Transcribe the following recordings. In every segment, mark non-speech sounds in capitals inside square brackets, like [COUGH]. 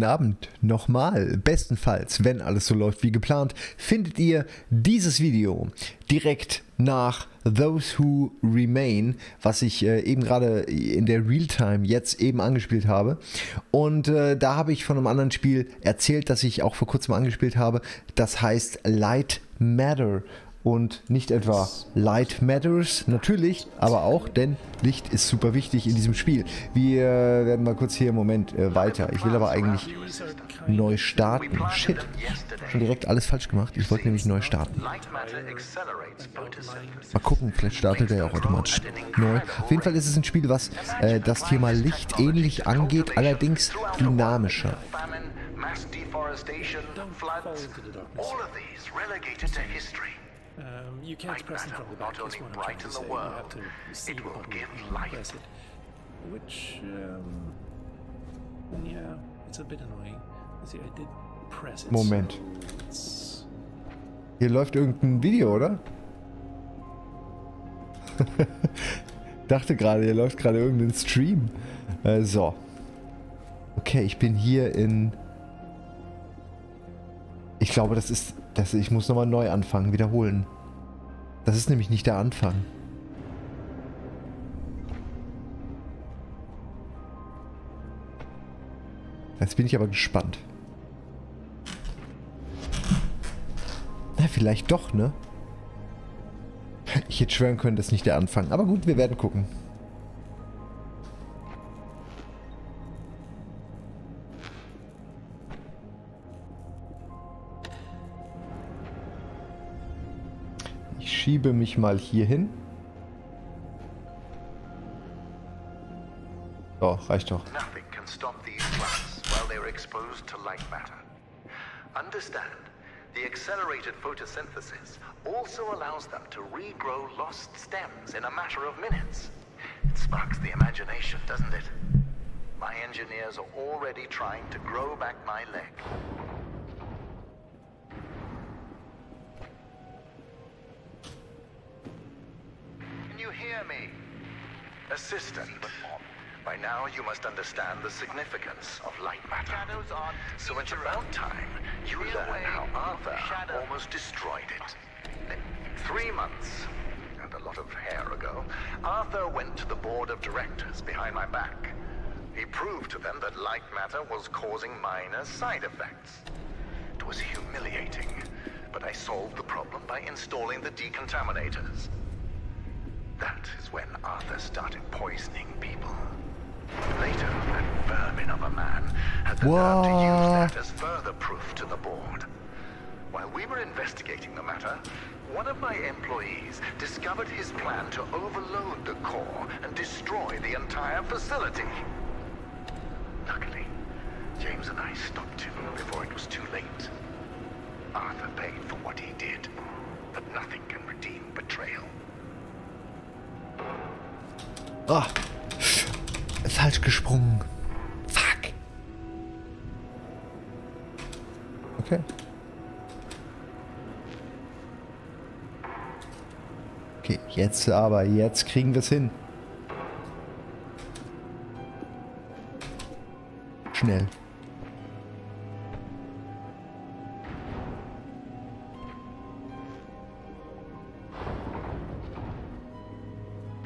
guten Abend nochmal. Bestenfalls, wenn alles so läuft wie geplant, findet ihr dieses Video direkt nach Those Who Remain, was ich äh, eben gerade in der Realtime jetzt eben angespielt habe. Und äh, da habe ich von einem anderen Spiel erzählt, das ich auch vor kurzem angespielt habe. Das heißt Light Matter und nicht etwa Light Matters, natürlich, aber auch, denn Licht ist super wichtig in diesem Spiel. Wir werden mal kurz hier im Moment äh, weiter. Ich will aber eigentlich neu starten. Shit, schon direkt alles falsch gemacht. Ich wollte nämlich neu starten. Mal gucken, vielleicht startet er ja auch automatisch neu. Auf jeden Fall ist es ein Spiel, was äh, das Thema Licht ähnlich angeht, allerdings dynamischer. Mass deforestation, floods, all of these relegated to history. Um, you can't press them from the back. Not only bright in the world, you have to see it will give light. Press it. Which, um, yeah, it's a bit annoying. See, I did press it. Moment. So Hier läuft irgendein Video, oder? [LAUGHS] Dachte gerade, hier läuft gerade irgendein Stream. Äh, so. Okay, ich bin hier in... Ich glaube, das ist das, ich muss nochmal neu anfangen, wiederholen. Das ist nämlich nicht der Anfang. Jetzt bin ich aber gespannt. Na, vielleicht doch, ne? Ich hätte schwören können, das ist nicht der Anfang. Aber gut, wir werden gucken. Schiebe mich mal hier hin. So, reicht doch. Nothing can stop these plants while they're exposed to light matter. Understand, the accelerated photosynthesis also allows them to regrow lost stems in a matter of minutes. It sparks the imagination, doesn't it? My engineers are already trying to grow back my leg. Assistant. By now you must understand the significance of light matter. So it's about time you learn how Arthur almost destroyed it. Three months, and a lot of hair ago, Arthur went to the board of directors behind my back. He proved to them that light matter was causing minor side effects. It was humiliating, but I solved the problem by installing the decontaminators. That is when Arthur started poisoning people. Later, that vermin of a man had the nerve to use that as further proof to the board. While we were investigating the matter, one of my employees discovered his plan to overload the core and destroy the entire facility. Luckily, James and I stopped him before it was too late. Arthur paid for what he did, but nothing can Oh. Falsch gesprungen. Fuck. Okay. Okay, jetzt aber, jetzt kriegen wir es hin. Schnell.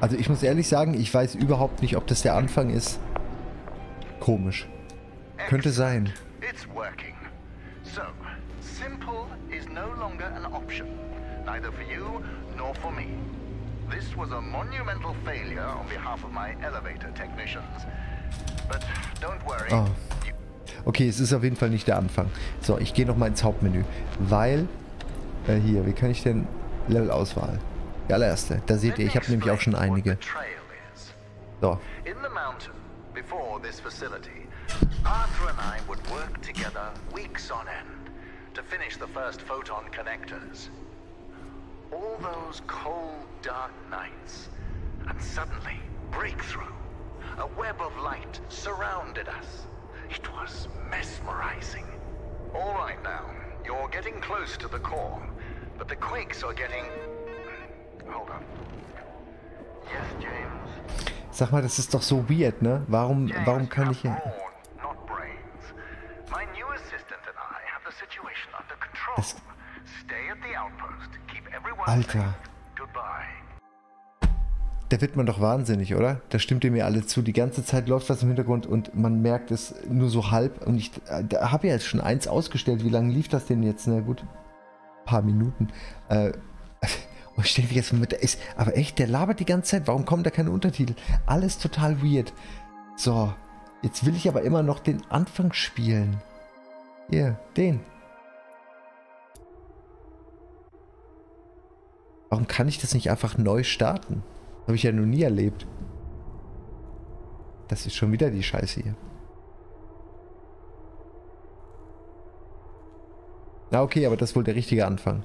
Also ich muss ehrlich sagen, ich weiß überhaupt nicht, ob das der Anfang ist. Komisch. Könnte sein. It's working. So, simple is no longer an option. Neither for you nor for me. This was a monumental failure on behalf of my elevator technicians. But don't worry. Oh. Okay, es ist auf jeden Fall nicht der Anfang. So, ich gehe nochmal ins Hauptmenü. Weil, äh, hier, wie kann ich denn Levelauswahl? Die allererste. Da seht ihr, ich habe nämlich auch schon einige. So. Arthur and I would work together weeks on end to finish the first photon connectors. All those cold, dark nights, and suddenly, breakthrough. A web of light surrounded us. It was mesmerizing. All right now, you're getting close to the core, but the quakes are getting Sag mal, das ist doch so weird, ne? Warum, warum kann ich... hier... das Alter. Da wird man doch wahnsinnig, oder? Da stimmt ihr mir alle zu. Die ganze Zeit läuft was im Hintergrund und man merkt es nur so halb. Und ich habe ja jetzt schon eins ausgestellt. Wie lange lief das denn jetzt? Na gut, paar Minuten. Äh, [LAUGHS] und ich mich jetzt mit, ist, aber echt, der labert die ganze Zeit. Warum kommen da keine Untertitel? Alles total weird. So, jetzt will ich aber immer noch den Anfang spielen. Hier, den. Warum kann ich das nicht einfach neu starten? Habe ich ja noch nie erlebt. Das ist schon wieder die Scheiße hier. Na okay, aber das ist wohl der richtige Anfang.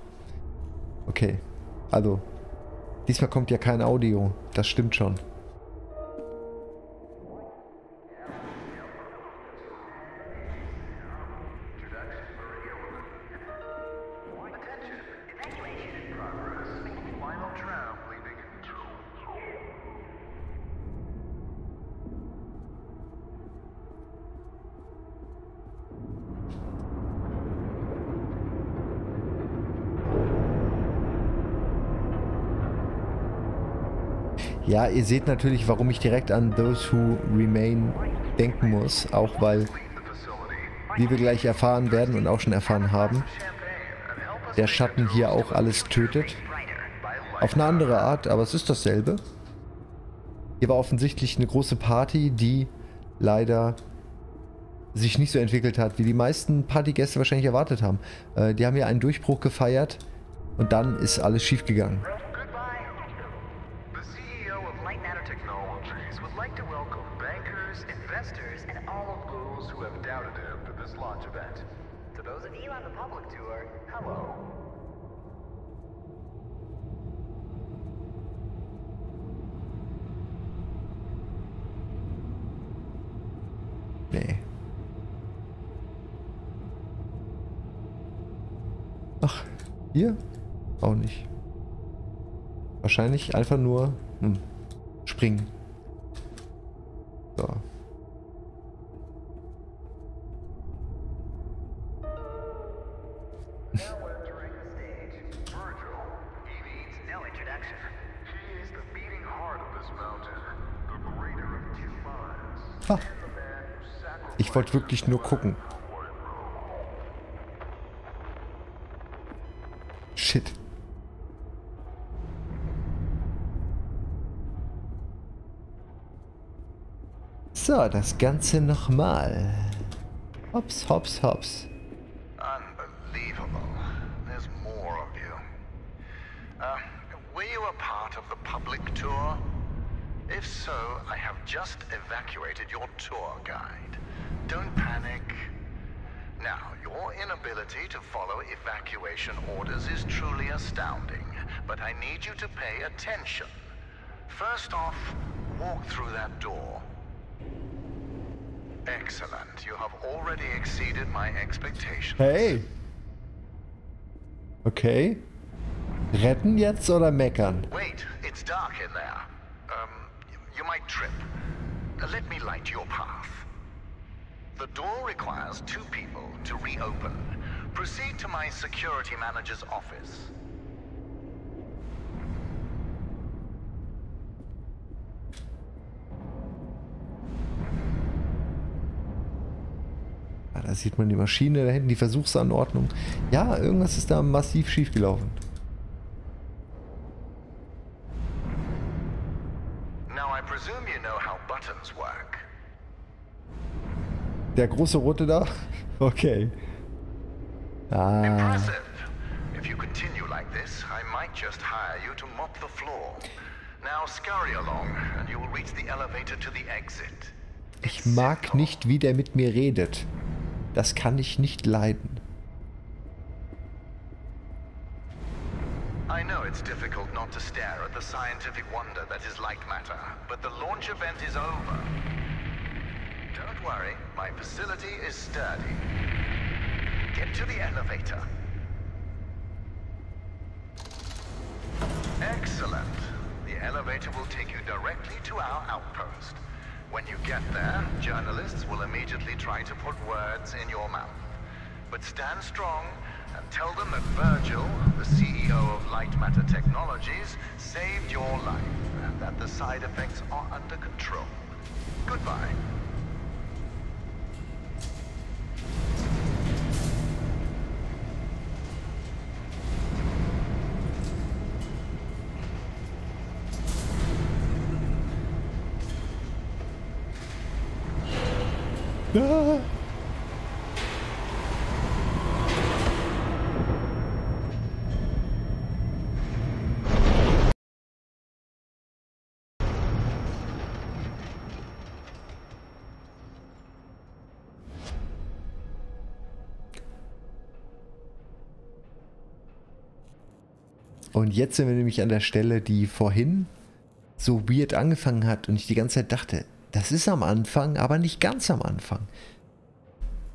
Okay. Also, diesmal kommt ja kein Audio. Das stimmt schon. Ja, ihr seht natürlich, warum ich direkt an Those Who Remain denken muss, auch weil, wie wir gleich erfahren werden und auch schon erfahren haben, der Schatten hier auch alles tötet. Auf eine andere Art, aber es ist dasselbe. Hier war offensichtlich eine große Party, die leider sich nicht so entwickelt hat, wie die meisten Partygäste wahrscheinlich erwartet haben. Äh, die haben hier einen Durchbruch gefeiert und dann ist alles schiefgegangen. Nee. Ach, hier? Auch nicht. Wahrscheinlich einfach nur hm, springen. So. Ich wollte wirklich nur gucken. Shit. So, das Ganze nochmal. Hops, hops, hops. Unbelievable. There's more of you. Uh, were you a part of the public tour? If so, I have just evacuated your tour guide. Don't panic. Now, your inability to follow evacuation orders is truly astounding, but I need you to pay attention. First off, walk through that door. Excellent. You have already exceeded my expectations. Hey. Okay. Retten jetzt oder meckern? Wait, it's dark in there. Um, you might trip. Let me light your path. The door requires two people to reopen. Proceed to my security manager's office. Da sieht man die Maschine da hinten, die Versuchsanordnung. Ja, irgendwas ist da massiv schief gelaufen. Now I presume you know how buttons work. Der große rote da? [LAUGHS] Okay. Ah. Ich mag nicht, wie der mit mir redet. Das kann ich nicht leiden. I know it's difficult not to stare at the scientific wonder that is like matter, but the launch event is over. Don't worry, my facility is sturdy. Get to the elevator. Excellent. The elevator will take you directly to our outpost. When you get there, journalists will immediately try to put words in your mouth. But stand strong, and tell them that Virgil, the CEO of Light Matter Technologies, saved your life and that the side effects are under control. Goodbye. Und jetzt sind wir nämlich an der Stelle, die vorhin so weird angefangen hat und ich die ganze Zeit dachte, das ist am Anfang, aber nicht ganz am Anfang.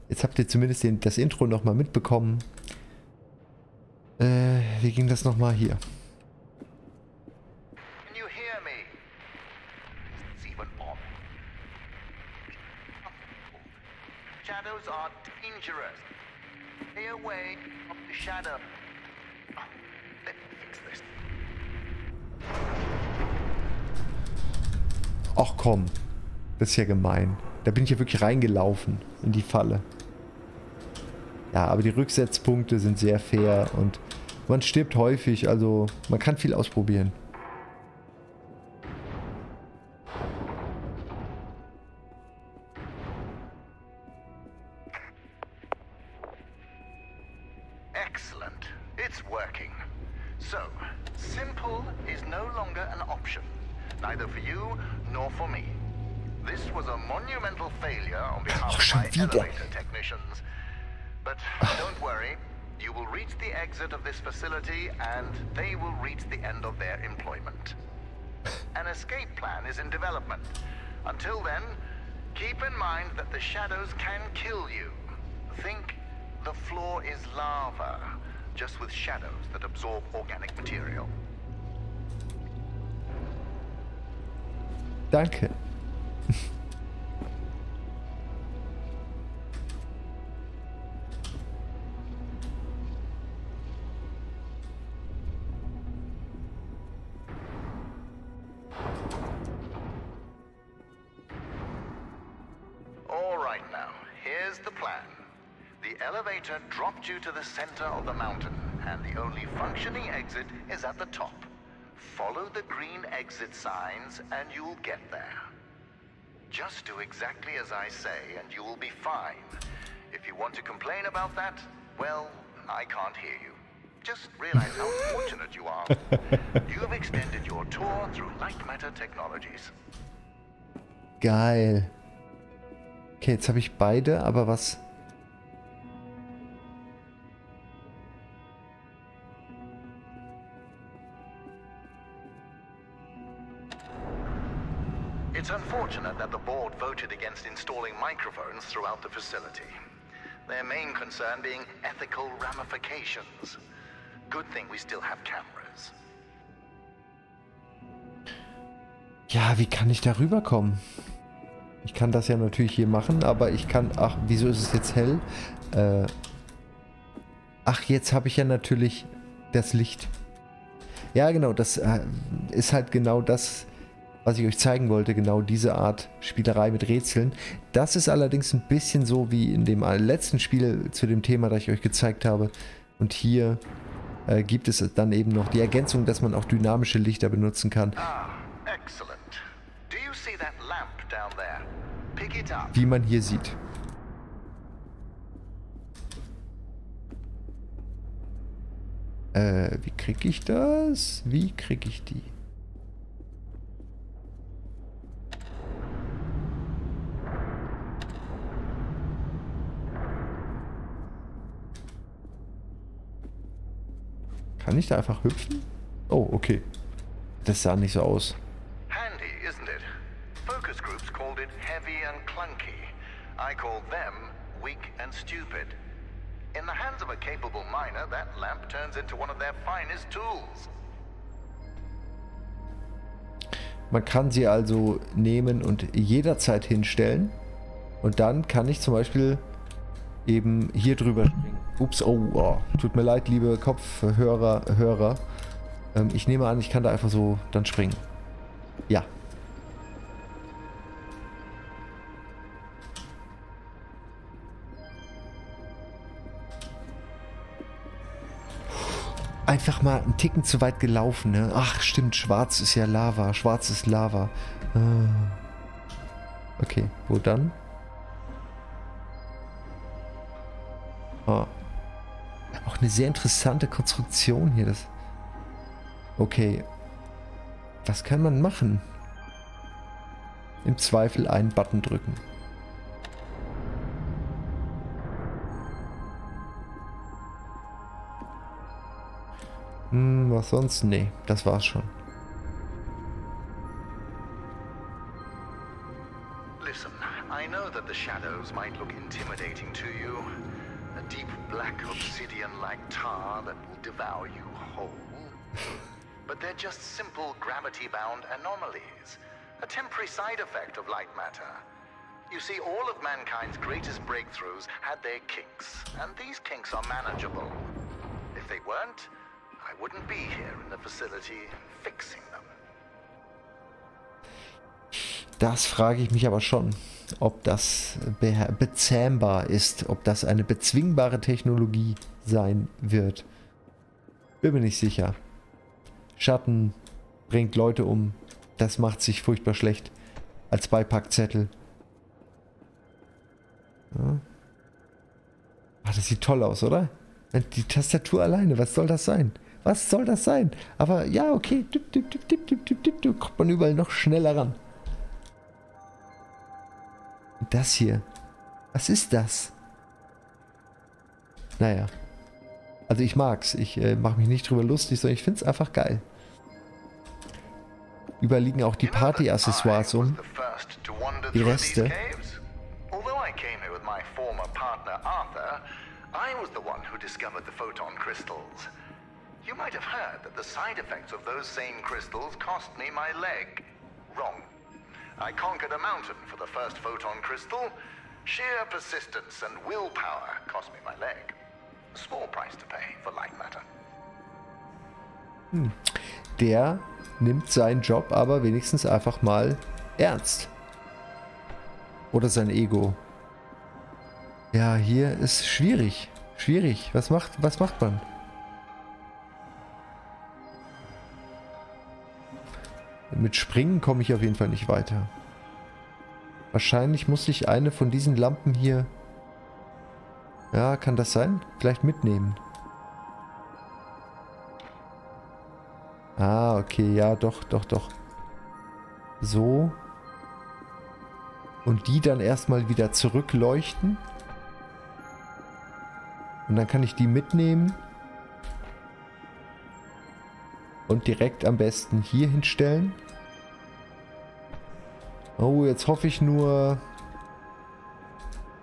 Jetzt habt ihr zumindest den, das Intro nochmal mitbekommen. Äh, wie ging das nochmal hier? Can you hear me? It's even on. Shadows are dangerous. Stay away from the shadow. Let me fix this. Ach komm, das ist ja gemein. Da bin ich ja wirklich reingelaufen in die Falle. Ja, aber die Rücksetzpunkte sind sehr fair und man stirbt häufig, also man kann viel ausprobieren. Center of the mountain, and the only functioning exit is at the top. Follow the green exit signs, and you'll get there. Just do exactly as I say, and you will be fine. If you want to complain about that, well, I can't hear you. Just realize how [LAUGHS] fortunate you are. You have extended your tour through light matter technologies. Geil. Okay, jetzt habe ich beide, aber was... against installing microphones throughout the facility. Their main concern being ethical ramifications. Good thing we still have cameras. Ja, wie kann ich da rüberkommen? Ich kann das ja natürlich hier machen, aber ich kann... Ach, wieso ist es jetzt hell? Äh, ach, jetzt habe ich ja natürlich das Licht. Ja, genau, das äh, ist halt genau das, was ich euch zeigen wollte. Genau diese Art Spielerei mit Rätseln. Das ist allerdings ein bisschen so wie in dem letzten Spiel zu dem Thema, das ich euch gezeigt habe. Und hier äh, gibt es dann eben noch die Ergänzung, dass man auch dynamische Lichter benutzen kann. Ah, excellent. Do you see that lamp down there? Pick it up. wie man hier sieht. Äh, wie krieg ich das? Wie krieg ich die? Kann ich da einfach hüpfen? Oh, okay. Das sah nicht so aus. Handy, isn't it? Focus groups called it heavy and clunky. I called them weak and stupid. In the hands of a capable miner, that lamp turns into one of their finest tools. Man kann sie also nehmen und jederzeit hinstellen. Und dann kann ich zum Beispiel eben hier drüber springen. Ups, oh, oh, tut mir leid, liebe Kopfhörer, Hörer. Ähm, ich nehme an, ich kann da einfach so dann springen. Ja. Einfach mal einen Ticken zu weit gelaufen, ne? Ach, stimmt, schwarz ist ja Lava. Schwarz ist Lava. Ah. Okay, wo dann? Oh. Auch eine sehr interessante Konstruktion hier. Das okay. Was kann man machen? Im Zweifel einen Button drücken. Hm, was sonst? Nee, das war's schon. Listen, I know that the shadows might look intimidating to you. Deep black obsidian-like tar that will devour you whole. but they're just simple gravity-bound anomalies, a temporary side effect of light matter. You see, all of mankind's greatest breakthroughs had their kinks, and these kinks are manageable. If they weren't, I wouldn't be here in the facility fixing them. Das frage ich mich aber schon, ob das be bezähmbar ist, ob das eine bezwingbare Technologie sein wird. Bin mir nicht sicher. Schatten bringt Leute um. Das macht sich furchtbar schlecht. Als Beipackzettel. Ja. Ach, das sieht toll aus, oder? Die Tastatur alleine, was soll das sein? Was soll das sein? Aber ja, okay. Da kommt man überall noch schneller ran. Das hier. Was ist das? Naja. Also ich mag's. Ich äh, mache mich nicht drüber lustig, sondern ich find's einfach geil. Überliegen auch die Party-Accessoires um. Die Reste. I was the one who discovered the photon crystals. You might have heard that the side effects of those same crystals cost me my leg. Wrong. I conquered a mountain for the first photon crystal. Sheer persistence and willpower cost me my leg. A small price to pay for light matter. Hm. Der nimmt seinen Job aber wenigstens einfach mal ernst. Oder sein Ego. Ja, hier ist schwierig. Schwierig. Was macht, was macht man? Mit Springen komme ich auf jeden Fall nicht weiter. Wahrscheinlich muss ich eine von diesen Lampen hier... Ja, kann das sein? Vielleicht mitnehmen. Ah, okay, ja, doch, doch, doch. So. Und die dann erstmal wieder zurückleuchten. Und dann kann ich die mitnehmen. Und direkt am besten hier hinstellen. Oh, jetzt hoffe ich nur...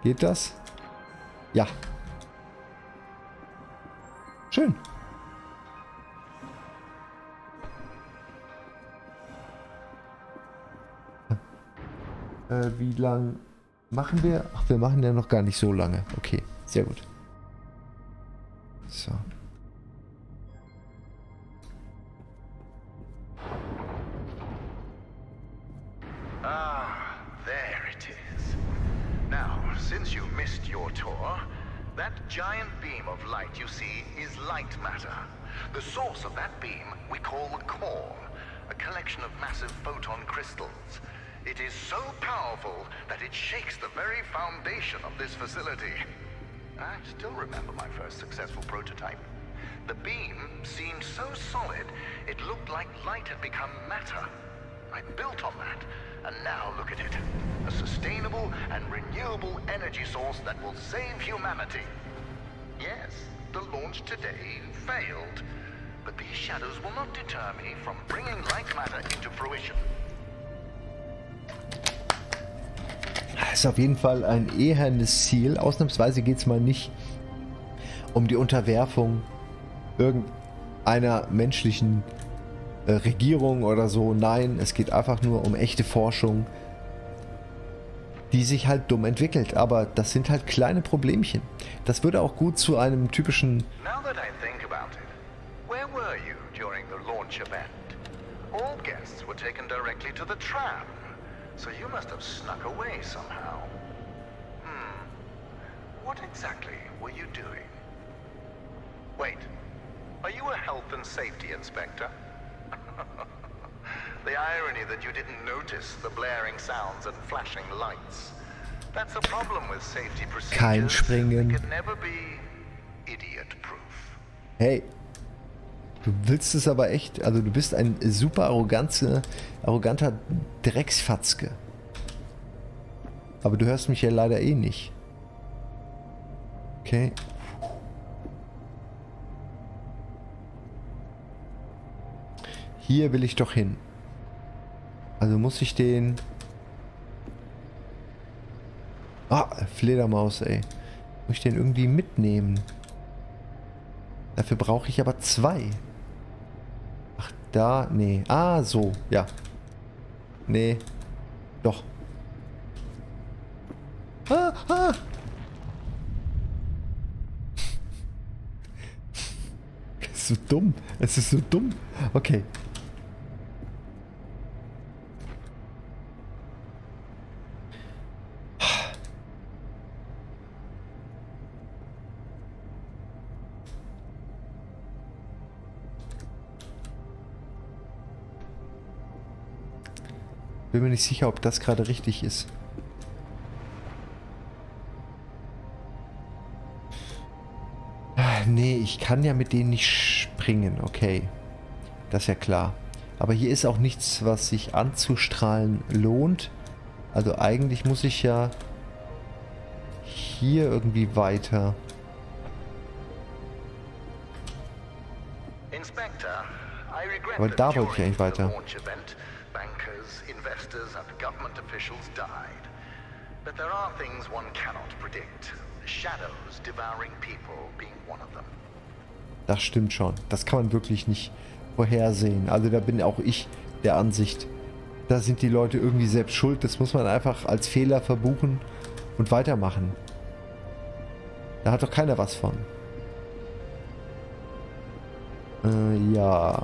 Geht das? Ja. Schön. Äh, wie lang machen wir? Ach, wir machen ja noch gar nicht so lange. Okay, sehr gut. So. Giant beam of light you see is light matter. The source of that beam we call the core, a collection of massive photon crystals. It is so powerful that it shakes the very foundation of this facility. I still remember my first successful prototype. The beam seemed so solid, it looked like light had become matter. I built on that, and now look at it. A sustainable and renewable energy source that will save humanity. Yes, the launch today failed, But these shadows will not deter me from bringing light matter into fruition. Das ist auf jeden Fall ein ehernes Ziel. Ausnahmsweise geht es mal nicht um die Unterwerfung irgendeiner menschlichen äh, Regierung oder so. Nein, es geht einfach nur um echte Forschung. Die sich halt dumm entwickelt. Aber das sind halt kleine Problemchen. Das würde auch gut zu einem typischen... So you must have snuck away somehow. Hmm. What exactly were you doing? Wait, are you a health and safety inspector? [LAUGHS] the irony that you didn't notice the blaring sounds and flashing lights. That's a problem with safety procedures. Kein Springen. Hey, du willst es aber echt. Also du bist ein super arrogante, arroganter Drecksfatzke. Aber du hörst mich ja leider eh nicht. Okay. Hier will ich doch hin. Also muss ich den... Ah, Fledermaus, ey. Muss ich den irgendwie mitnehmen? Dafür brauche ich aber zwei. Ach, da, nee. Ah, so, ja. Nee. Doch. Ah, ah. [LAUGHS] Es ist so dumm. Es ist so dumm. Okay. Bin mir nicht sicher, ob das gerade richtig ist. Ah, nee, ich kann ja mit denen nicht springen. Okay. Das ist ja klar. Aber hier ist auch nichts, was sich anzustrahlen lohnt. Also eigentlich muss ich ja hier irgendwie weiter. Aber da wollte ich eigentlich weiter. Officials died. But there are things one cannot predict. Shadows devouring people being one of them. Das stimmt schon. Das kann man wirklich nicht vorhersehen. Also da bin auch ich der Ansicht, da sind die Leute irgendwie selbst schuld. Das muss man einfach als Fehler verbuchen und weitermachen. Da hat doch keiner was von. Äh, ja.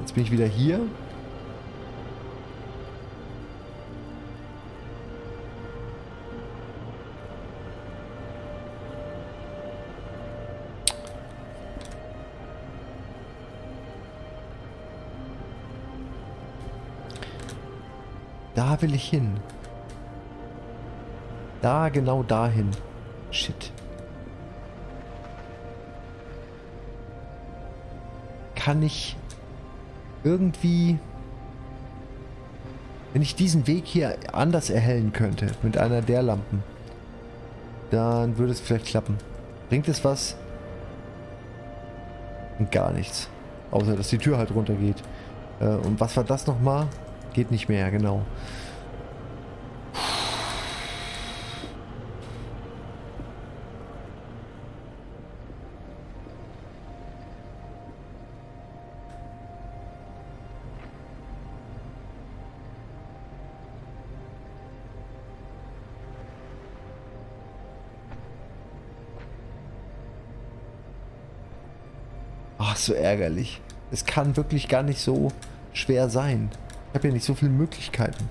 Jetzt bin ich wieder hier. Da will ich hin. Da, genau dahin. Shit. Kann ich irgendwie... Wenn ich diesen Weg hier anders erhellen könnte, mit einer der Lampen, dann würde es vielleicht klappen. Bringt es was? Gar nichts. Außer, dass die Tür halt runtergeht. Äh, und was war das nochmal? Geht nicht mehr, genau. Ach, so ärgerlich. Es kann wirklich gar nicht so schwer sein habe ja nicht so viele Möglichkeiten.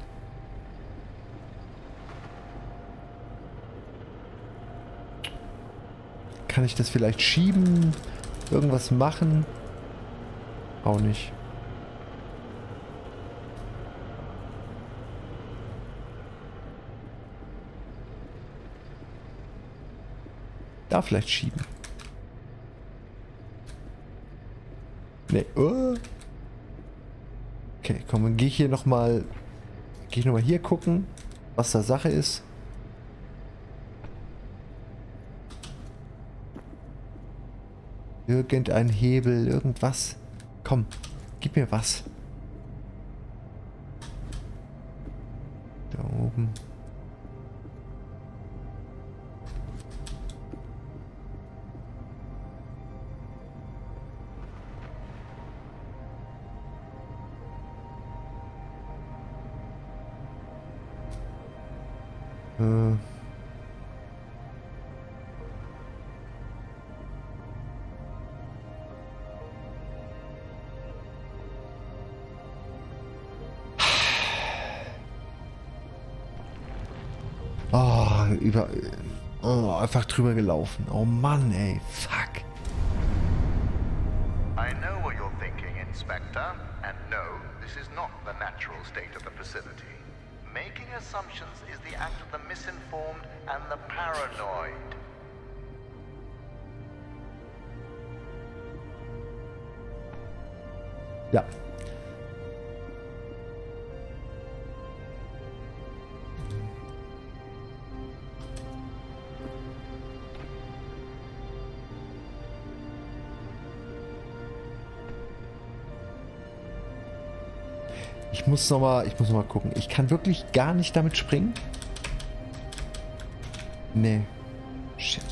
Kann ich das vielleicht schieben? Irgendwas machen? Auch nicht. Da vielleicht schieben. Nee. Oh. Okay, komm, dann gehe ich hier nochmal... Gehe ich nochmal hier gucken, was da Sache ist. Irgendein Hebel, irgendwas. Komm, gib mir was. Oh, über. Oh, einfach drüber gelaufen. Oh Mann, ey. Fuck. I know what you're thinking, Inspector. And no, this is not the natural state of the facility. Making assumptions is the act of the misinformed and the paranoid. Ja. Muss noch mal, ich muss noch gucken. Ich kann wirklich gar nicht damit springen. Nee. Shit.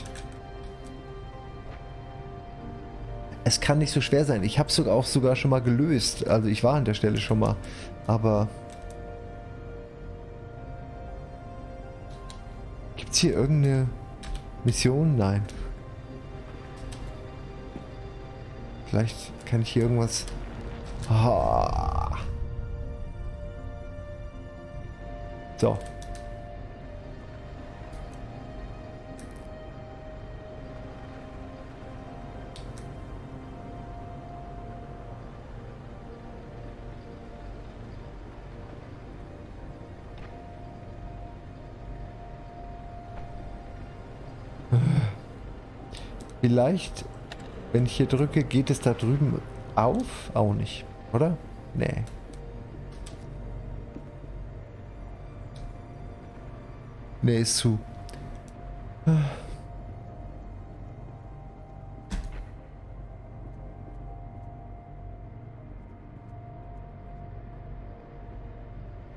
Es kann nicht so schwer sein. Ich habe es sogar auch sogar schon mal gelöst. Also ich war an der Stelle schon mal. Aber gibt's hier irgendeine Mission? Nein. Vielleicht kann ich hier irgendwas. Ah. So. Vielleicht, wenn ich hier drücke, geht es da drüben auf? Auch nicht, oder? Nee. Nee, ist zu.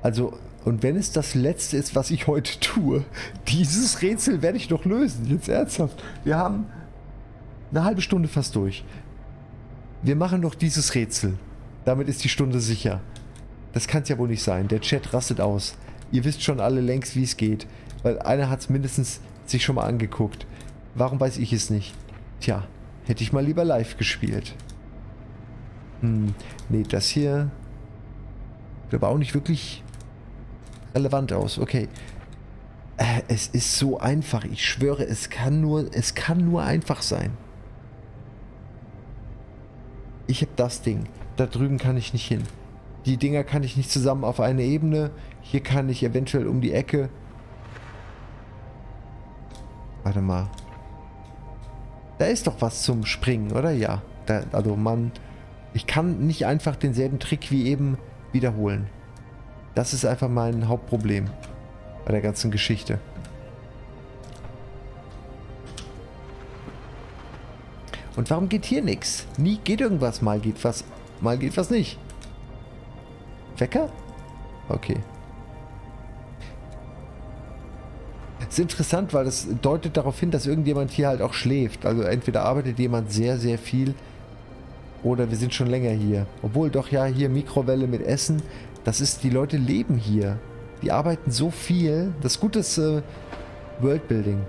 Also, und wenn es das letzte ist, was ich heute tue, [LAUGHS] dieses Rätsel werde ich noch lösen. Jetzt ernsthaft. Wir haben eine halbe Stunde fast durch. Wir machen noch dieses Rätsel. Damit ist die Stunde sicher. Das kann es ja wohl nicht sein. Der Chat rastet aus. Ihr wisst schon alle längst, wie es geht. Weil einer hat es mindestens sich schon mal angeguckt. Warum weiß ich es nicht? Tja, hätte ich mal lieber live gespielt. Hm, nee, das hier... Sieht aber auch nicht wirklich relevant aus. Okay. Äh, es ist so einfach. Ich schwöre, es kann nur, es kann nur einfach sein. Ich habe das Ding. Da drüben kann ich nicht hin. Die Dinger kann ich nicht zusammen auf eine Ebene. Hier kann ich eventuell um die Ecke. Warte mal. Da ist doch was zum Springen, oder? Ja. Da, also man... Ich kann nicht einfach denselben Trick wie eben wiederholen. Das ist einfach mein Hauptproblem bei der ganzen Geschichte. Und warum geht hier nichts? Nie geht irgendwas, mal geht was, mal geht was nicht. Wecker? Okay. Ist interessant, weil das deutet darauf hin, dass irgendjemand hier halt auch schläft. Also entweder arbeitet jemand sehr, sehr viel oder wir sind schon länger hier. Obwohl doch ja hier Mikrowelle mit Essen. Das ist, die Leute leben hier. Die arbeiten so viel. Das Gute ist äh, Worldbuilding.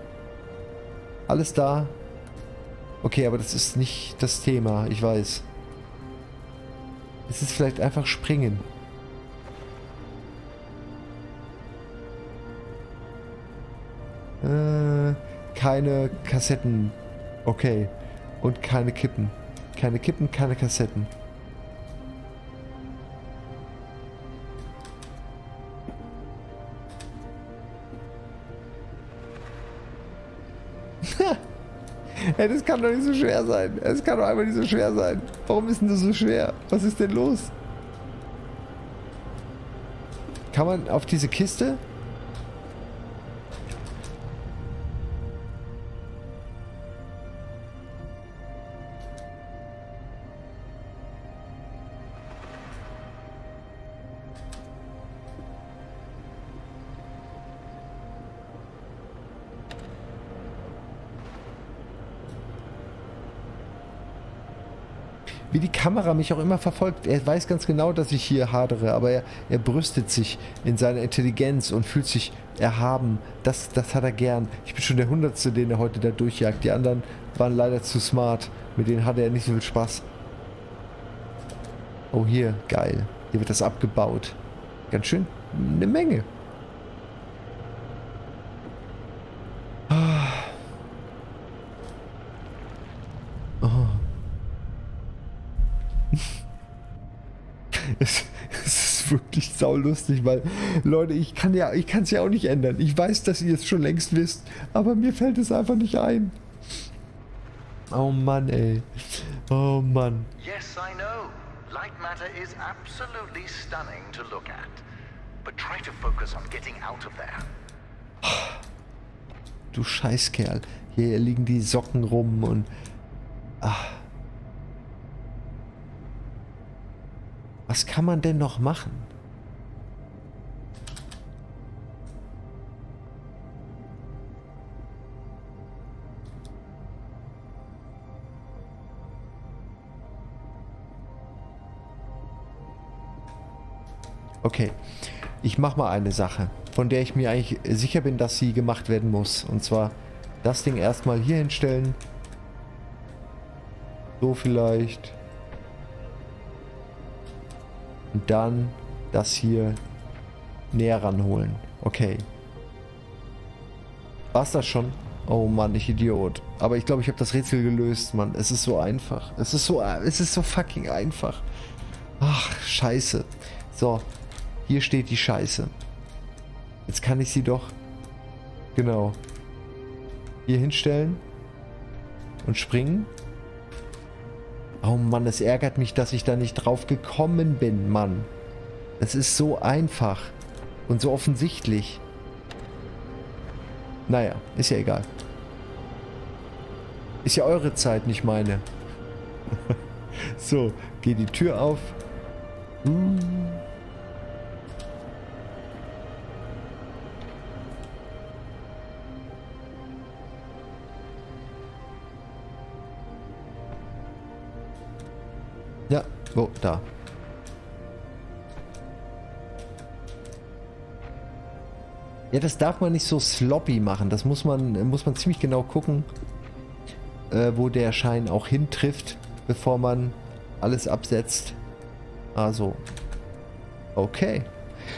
Alles da. Okay, aber das ist nicht das Thema, ich weiß. Es ist vielleicht einfach springen. Keine Kassetten. Okay. Und keine Kippen. Keine Kippen, keine Kassetten. [LAUGHS] hey, das kann doch nicht so schwer sein. Es kann doch einfach nicht so schwer sein. Warum ist denn das so schwer? Was ist denn los? Kann man auf diese Kiste? Wie die Kamera mich auch immer verfolgt. Er weiß ganz genau, dass ich hier hadere, aber er, er brüstet sich in seiner Intelligenz und fühlt sich erhaben. Das, das hat er gern. Ich bin schon der Hundertste, den er heute da durchjagt. Die anderen waren leider zu smart. Mit denen hatte er nicht so viel Spaß. Oh, hier, geil. Hier wird das abgebaut. Ganz schön eine Menge. Ah. Oh. es, es ist wirklich saulustig, weil, Leute, ich kann ja, ich kann es ja auch nicht ändern. Ich weiß, dass ihr es schon längst wisst, aber mir fällt es einfach nicht ein. Oh Mann, ey. Oh Mann. Yes, I know. Light matter is absolutely stunning to look at. But try to focus on getting out of there. [SIGHS] Du Scheißkerl. Hier liegen die Socken rum und... Ach. Was kann man denn noch machen? Okay, ich mache mal eine Sache, von der ich mir eigentlich sicher bin, dass sie gemacht werden muss. Und zwar das Ding erstmal hier hinstellen. So vielleicht. Und dann das hier näher ranholen. Okay. War's das schon? Oh Mann, ich Idiot. Aber ich glaube, ich habe das Rätsel gelöst, Mann. Es ist so einfach. Es ist so, es ist so fucking einfach. Ach, scheiße. So, hier steht die Scheiße. Jetzt kann ich sie doch... Genau. Hier hinstellen. Und springen. Oh Mann, es ärgert mich, dass ich da nicht drauf gekommen bin, Mann. Es ist so einfach. Und so offensichtlich. Naja, ist ja egal. Ist ja eure Zeit, nicht meine. [LAUGHS] so, geht die Tür auf. Uh. Wo, da. Ja, das darf man nicht so sloppy machen. Das muss man, muss man ziemlich genau gucken, äh, wo der Schein auch hintrifft, bevor man alles absetzt. Also, okay.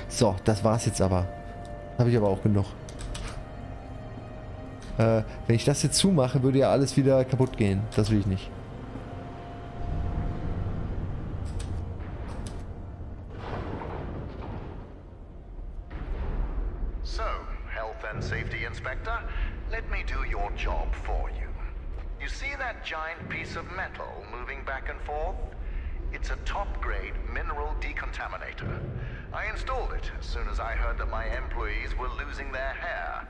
So, das war's jetzt aber. Habe ich aber auch genug. Äh, wenn ich das jetzt zumache, würde ja alles wieder kaputt gehen. Das will ich nicht. So, Health and Safety Inspector, let me do your job for you. You see that giant piece of metal moving back and forth? It's a top-grade mineral decontaminator. I installed it as soon as I heard that my employees were losing their hair.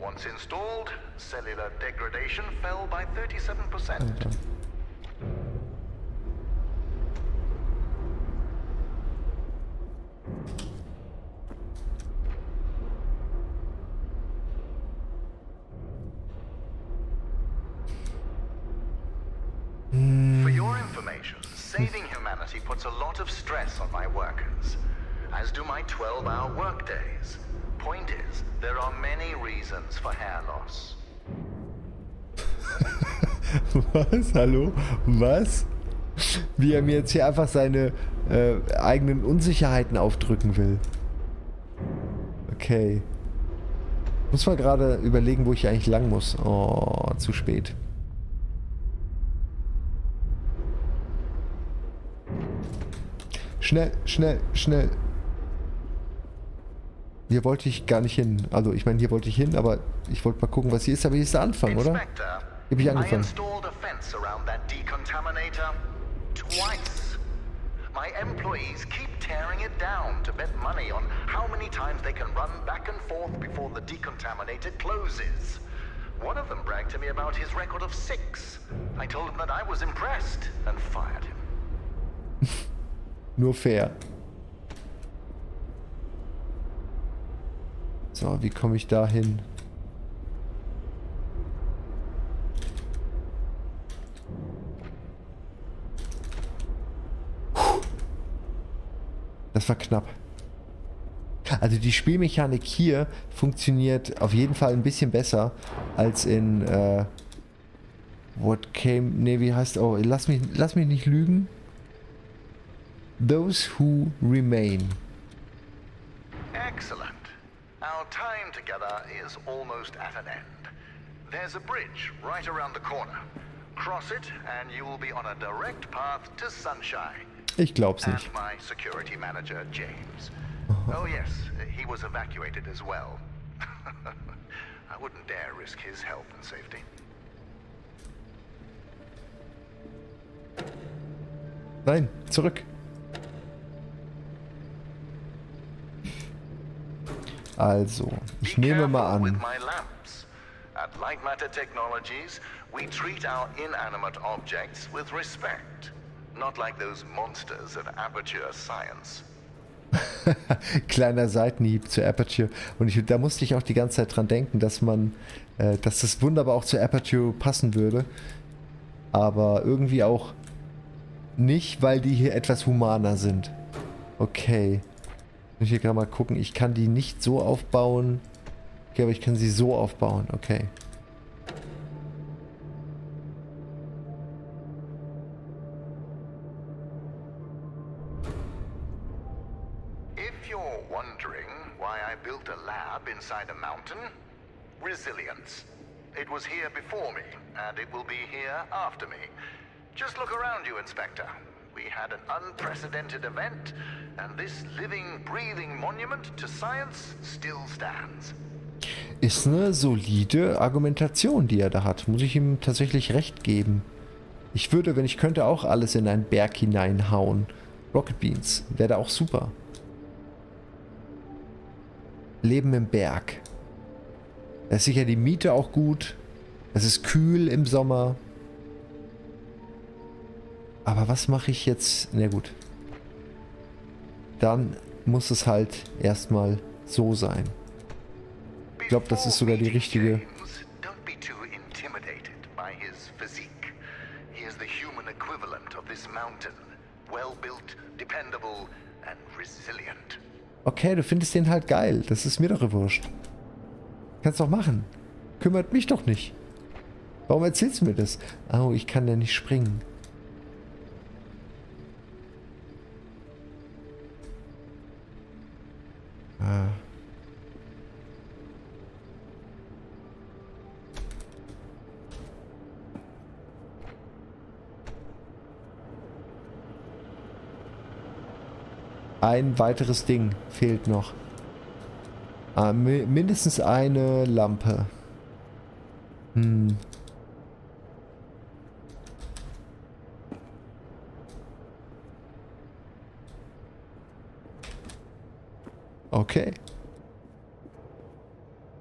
Once installed, cellular degradation fell by 37%. Was? Hallo? Was? Wie er mir jetzt hier einfach seine äh, eigenen Unsicherheiten aufdrücken will. Okay. Muss mal gerade überlegen, wo ich eigentlich lang muss. Oh, zu spät. Schnell, schnell, schnell. Hier wollte ich gar nicht hin. Also ich meine, hier wollte ich hin, aber ich wollte mal gucken, was hier ist. Aber hier ist der Anfang, oder? Habe ich angefangen. I installed a fence around that decontaminator twice. My employees keep tearing it down to bet money on how many times they can run back and forth before the decontaminator closes. One of them bragged to me about his record of six. I told him that I was impressed and fired him. [LAUGHS] Nur fair. So, wie komme ich da hin? Das war knapp. Also die Spielmechanik hier funktioniert auf jeden Fall ein bisschen besser als in äh, What came. Ne, wie heißt. Oh, lass mich, lass mich nicht lügen. Those who remain. Excellent. Our time together is almost at an end. There's a bridge right around the corner. Cross it and you will be on a direct path to sunshine. Ich glaub's nicht. And my security manager, James. Oh yes, he was evacuated as well. [LAUGHS] I wouldn't dare risk his health and safety. Nein, zurück. Also, ich nehme mal an. At Light Matter Technologies, we treat our inanimate objects with respect, not like those monsters of Aperture Science. [LAUGHS] Kleiner Seitenhieb zu Aperture. Und ich, da musste ich auch die ganze Zeit dran denken, dass man, äh, dass das wunderbar auch zu Aperture passen würde. Aber irgendwie auch nicht, weil die hier etwas humaner sind. Okay. Ich hier gerade mal gucken. Ich kann die nicht so aufbauen. Okay, aber ich kann sie so aufbauen. Okay. Mountain, resilience. It was here before me, and it will be here after me. Just look around you, Inspector. We had an unprecedented event, and this living, breathing monument to science still stands. Ist eine solide Argumentation, die er da hat. Muss ich ihm tatsächlich recht geben. Ich würde, wenn ich könnte, auch alles in einen Berg hineinhauen. Rocket Beans. Wäre da auch super. Leben im Berg. Da ist sicher die Miete auch gut. Es ist kühl im Sommer. Aber was mache ich jetzt? Na gut. Dann muss es halt erstmal so sein. Ich glaube, das ist sogar die richtige... Okay, du findest den halt geil. Das ist mir doch wurscht. Kannst doch machen. Kümmert mich doch nicht. Warum erzählst du mir das? Oh, ich kann ja nicht springen. Ah. Ein weiteres Ding fehlt noch. Ah, mi mindestens eine Lampe. Hm. Okay.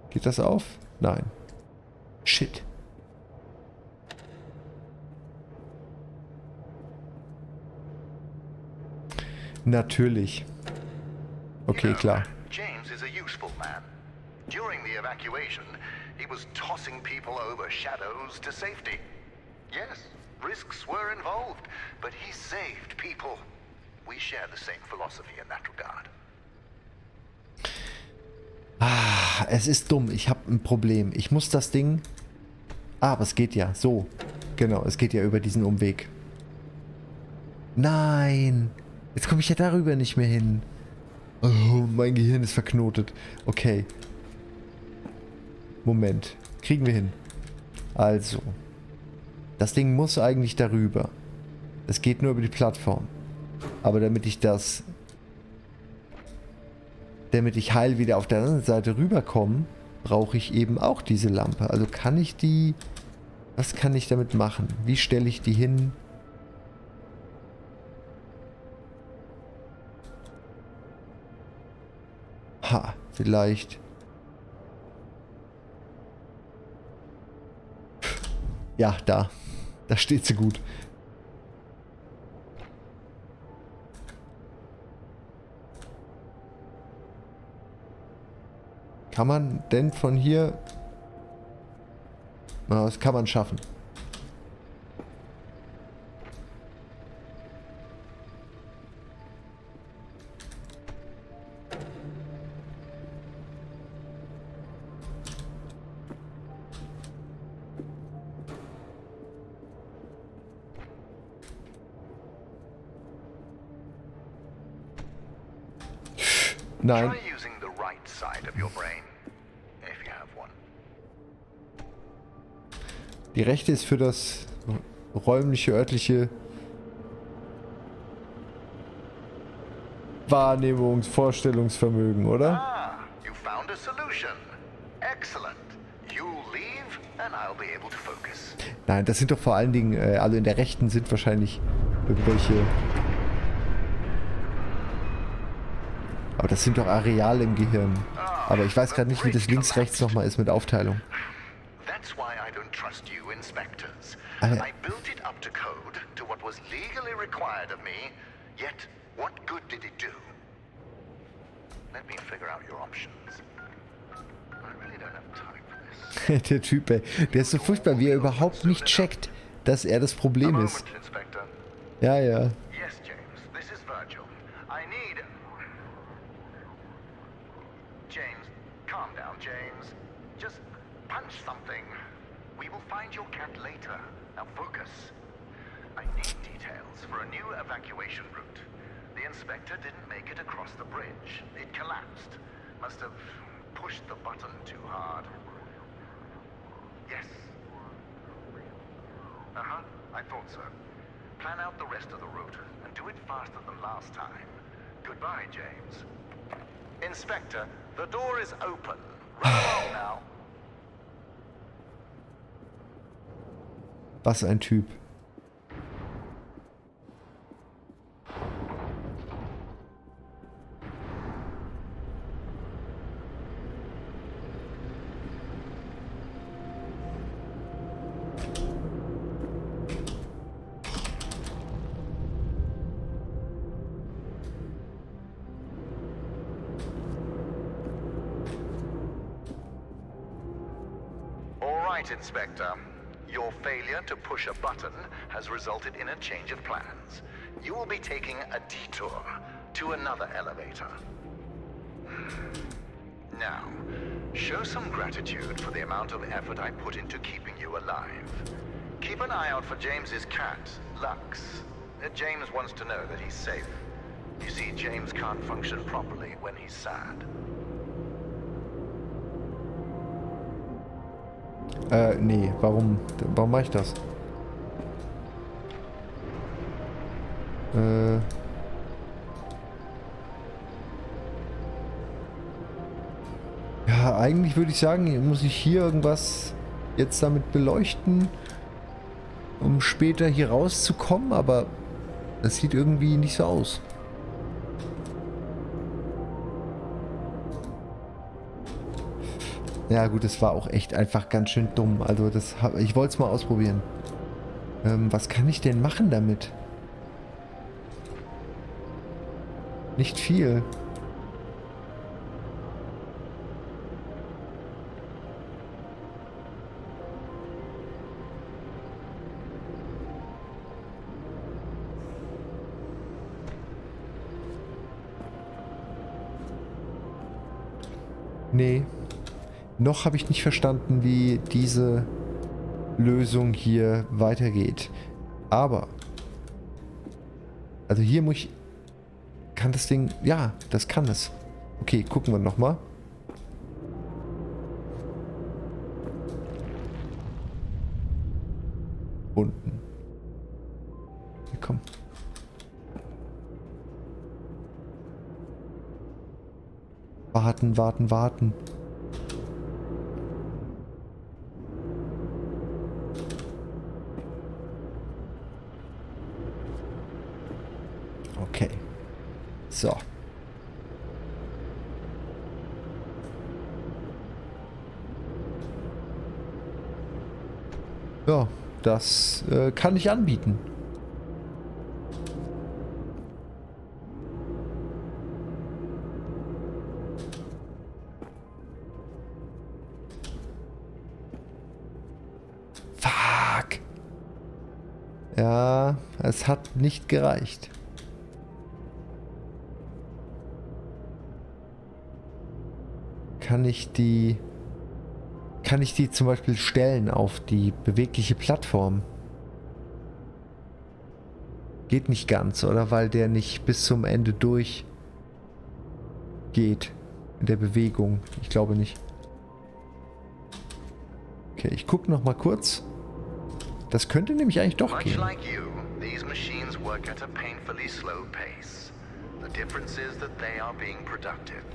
Geht das auf? Nein. Shit. Natürlich. Okay, klar. Evacuation, he was tossing people over shadows to safety. Yes, risks were involved, but he saved people. We share the same philosophy in that regard. Ah, es ist dumm. Ich habe ein Problem. Ich muss das Ding... Ah, aber es geht ja. So. Genau, es geht ja über diesen Umweg. Nein. Jetzt komme ich ja darüber nicht mehr hin. Oh, mein Gehirn ist verknotet. Okay. Moment. Kriegen wir hin. Also. Das Ding muss eigentlich darüber. Es geht nur über die Plattform. Aber damit ich das damit ich heil wieder auf der anderen Seite rüberkomme, brauche ich eben auch diese Lampe. Also kann ich die... Was kann ich damit machen? Wie stelle ich die hin? Ha, vielleicht... Ja, da. Da steht sie gut. Kann man denn von hier... Na, das kann man schaffen. One. Die rechte ist für das räumliche, örtliche Wahrnehmungs-, Vorstellungsvermögen, oder? Ah, you found a solution. Excellent. You leave, and I'll be able to focus. Nein, das sind doch vor allen Dingen, äh, also in der rechten sind wahrscheinlich irgendwelche... Aber das sind doch Areale im Gehirn. Aber ich weiß gerade nicht, wie das links-rechts nochmal ist mit Aufteilung. Ah, ja. [LAUGHS] Der Typ, ey, der ist so furchtbar, wie er überhaupt nicht checkt, dass er das Problem ist. Ja, ja. Inspector didn't make it across the bridge. It collapsed. Must have pushed the button too hard. Yes. Uh-huh, I thought so. Plan out the rest of the route and do it faster than last time. Goodbye, James. Inspector, the door is open. Run now. Was ein Typ. Push a button has resulted in a change of plans. You will be taking a detour to another elevator. Now, show some gratitude for the amount of effort I put into keeping you alive. Keep an eye out for James's cat, Lux. Uh, James wants to know that he's safe. You see, James can't function properly when he's sad. Äh, nee, warum, warum mache ich das? Äh. Ja, eigentlich würde ich sagen, muss ich hier irgendwas jetzt damit beleuchten, um später hier rauszukommen, aber das sieht irgendwie nicht so aus. Ja gut, das war auch echt einfach ganz schön dumm. Also das ich wollte es mal ausprobieren. Ähm, was kann ich denn machen damit? Nicht viel. Nee. Noch habe ich nicht verstanden, wie diese Lösung hier weitergeht. Aber. Also hier muss ich. Kann das Ding. Ja, das kann es. Okay, gucken wir nochmal. Unten. Hier, komm. Warten, warten, warten. Okay. So. Ja, das äh, kann ich anbieten. Fuck. Ja, es hat nicht gereicht. Kann ich die... Kann ich die zum Beispiel stellen auf die bewegliche Plattform? Geht nicht ganz, oder? Weil der nicht bis zum Ende durchgeht. geht. In der Bewegung. Ich glaube nicht. Okay, ich gucke noch mal kurz. Das könnte nämlich eigentlich doch gehen. These machines work at a painfully slow pace. The difference is that they are being productive.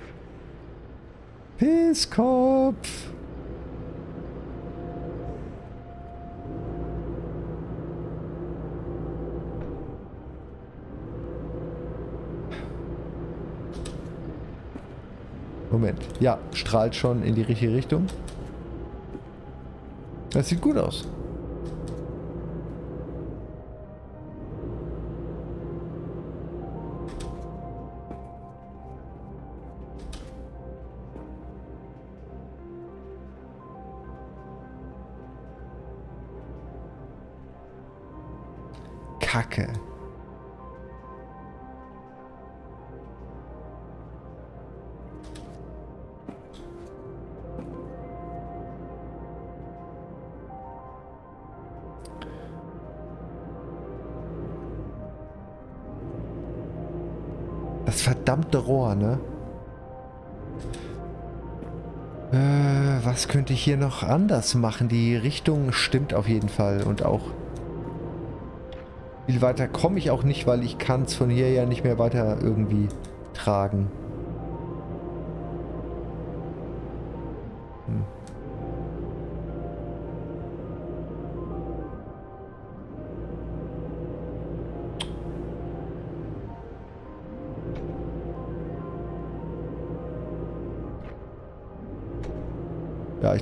Pisskopf! Moment. Ja, strahlt schon in die richtige Richtung. Das sieht gut aus. Ne? Äh, was könnte ich hier noch anders machen? Die Richtung stimmt auf jeden Fall und auch viel weiter komme ich auch nicht, weil ich kann es von hier ja nicht mehr weiter irgendwie tragen.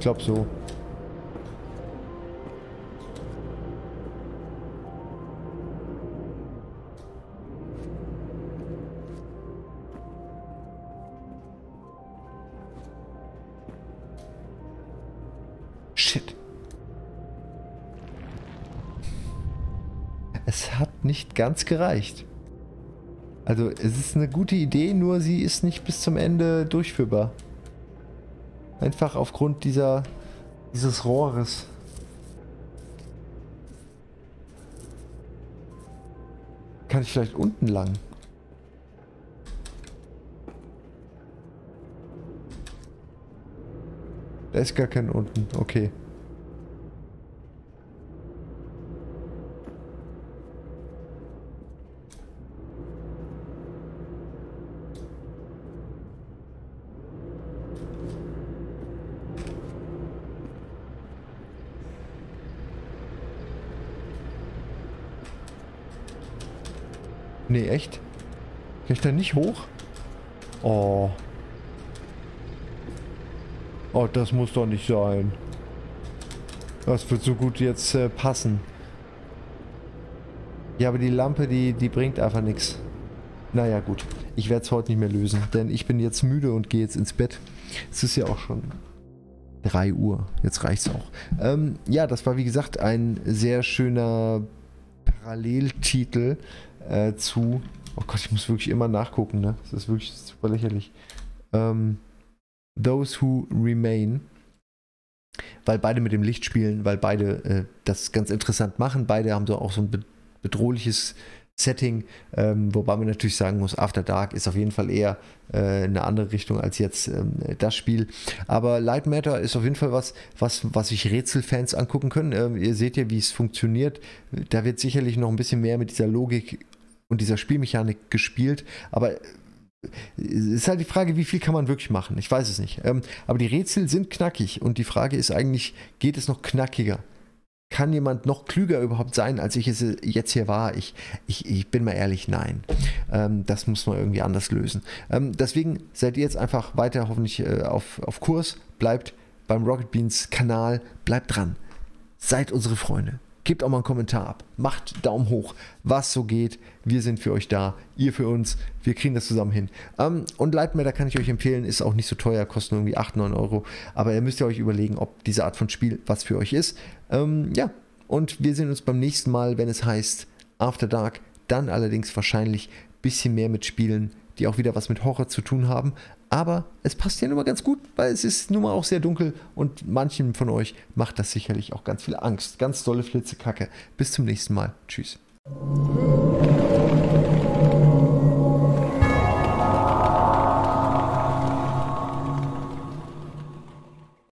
Ich glaube so. Shit. Es hat nicht ganz gereicht. Also es ist eine gute Idee, nur sie ist nicht bis zum Ende durchführbar. Einfach aufgrund dieser, dieses Rohres. Kann ich vielleicht unten lang? Da ist gar kein unten. Okay. Nee, echt? Kann ich da nicht hoch? Oh. Oh, das muss doch nicht sein. Das wird so gut jetzt äh, passen. Ja, aber die Lampe, die, die bringt einfach nichts. Naja, gut. Ich werde es heute nicht mehr lösen, denn ich bin jetzt müde und gehe jetzt ins Bett. Es ist ja auch schon 3 Uhr. Jetzt reicht's auch. Ähm, ja, das war wie gesagt ein sehr schöner Paralleltitel äh, zu. Oh Gott, ich muss wirklich immer nachgucken, ne? Das ist wirklich super lächerlich. Ähm, Those Who Remain. Weil beide mit dem Licht spielen, weil beide äh, das ganz interessant machen. Beide haben so auch so ein bedrohliches Setting, ähm, wobei man natürlich sagen muss, After Dark ist auf jeden Fall eher äh, eine andere Richtung als jetzt ähm, das Spiel. Aber Light Matter ist auf jeden Fall was, was, was sich Rätselfans angucken können. Ähm, ihr seht ja, wie es funktioniert. Da wird sicherlich noch ein bisschen mehr mit dieser Logik und dieser Spielmechanik gespielt, aber es ist halt die Frage, wie viel kann man wirklich machen? Ich weiß es nicht. Ähm, aber die Rätsel sind knackig und die Frage ist eigentlich, geht es noch knackiger? Kann jemand noch klüger überhaupt sein, als ich es jetzt hier war? Ich, ich, ich bin mal ehrlich, nein. Ähm, das muss man irgendwie anders lösen. Ähm, deswegen seid ihr jetzt einfach weiter hoffentlich äh, auf, auf Kurs. Bleibt beim Rocket Beans Kanal. Bleibt dran. Seid unsere Freunde. Gebt auch mal einen Kommentar ab. Macht Daumen hoch, was so geht. Wir sind für euch da, ihr für uns. Wir kriegen das zusammen hin. Ähm, und Lightmatter kann ich euch empfehlen, ist auch nicht so teuer, kostet irgendwie 8, 9 Euro. Aber ihr müsst ja euch überlegen, ob diese Art von Spiel was für euch ist. Ähm, ja, und wir sehen uns beim nächsten Mal, wenn es heißt After Dark. Dann allerdings wahrscheinlich ein bisschen mehr mit Spielen, die auch wieder was mit Horror zu tun haben. Aber es passt hier nun mal ganz gut, weil es ist nun mal auch sehr dunkel und manchen von euch macht das sicherlich auch ganz viel Angst. Ganz dolle Flitzekacke. Bis zum nächsten Mal. Tschüss.